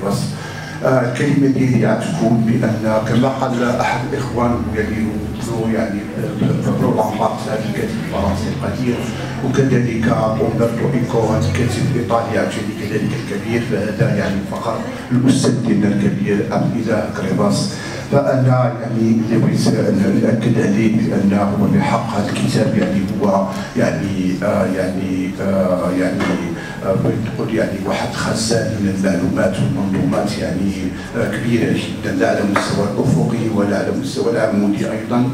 كريبص الكلمة ديالي غتكون بأن كما قال أحد الإخوان يعني يعني رولان بارت هذا الكاتب الفرنسي القدير وكذلك أومبرتو إيكو هذا الكاتب الايطالي عاوتاني كذلك الكبير فهذا يعني فقط ديالنا الكبير إلى كريبص فأنا يعني بغيت ناكد عليه بأنه بحق هذا الكتاب؟ يعني هو يعني آه يعني آه يعني بتقول يعني واحد خزان من المعلومات والمنظومات يعني كبيرة جدا لا على المستوى الأفقي ولا على المستوى العمودي أيضا. آه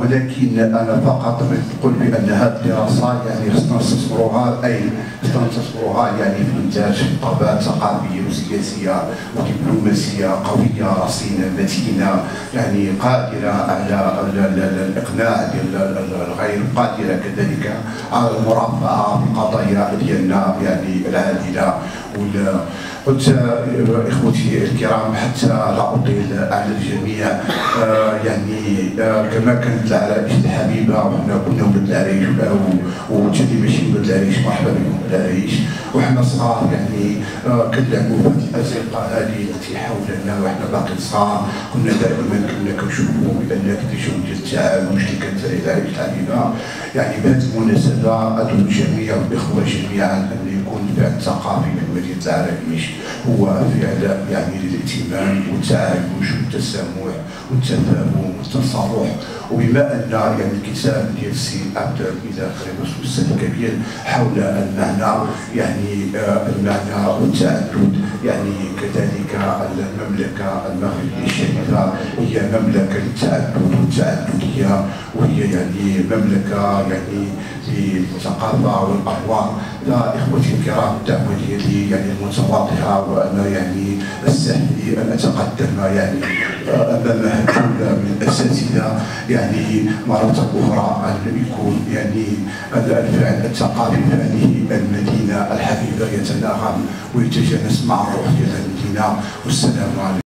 ولكن أنا فقط نقول بأن هذه الدراسة يعني سنستثمرها أي سنستثمرها يعني في إنتاج خطابات ثقافية وسياسية ودبلوماسية قوية رصينه متينة يعني قادرة على الإقناع ديال الغير قادرة كذلك على المرافعة في القضايا ديالنا يعني العادلة قلت إخوتي الكرام حتى لا أطيل على الجميع آه يعني آه كما كانت العرائش الحبيبة وحنا كنا ولاد العريش اللي ماشي ولاد العريش مرحبا بكم العريش وحنا صغار يعني آه كنلعبوا في هذه الازقه هذه التي حولنا وحنا باقي صغار. كنا دائما كنا كنشوفوا بأن شغل ديال التعايش اللي كانت العرائش الحبيبة. يعني بهذه المناسبة أدعو الجميع والإخوة جميعا أن يكون الفعل الثقافي في مدينة العرائش. هو فعل يعني للاهتمام والتعايش والتسامح والتفاهم والتصالح. وبما أن يعني الكتاب ديال السي عبد إلى خريبس الاستاذ الكبير حول المعنى يعني المعنى والتعدد يعني كذلك المملكة المغربية الشريفه هي مملكة للتعدد والتعدديه وهي يعني مملكة يعني للثقافه والاحوال لا إخوتي الكرام الدعوه ديالي يعني المتواضعه وأنا يعني استحي أن أتقدم يعني أمام هجوله من الاساتذه يعني مره أخرى أن يكون يعني الفعل الثقافي في هذه المدينة الحبيبه يتناغم ويتجانس مع الروح ديال المدينة. والسلام عليكم.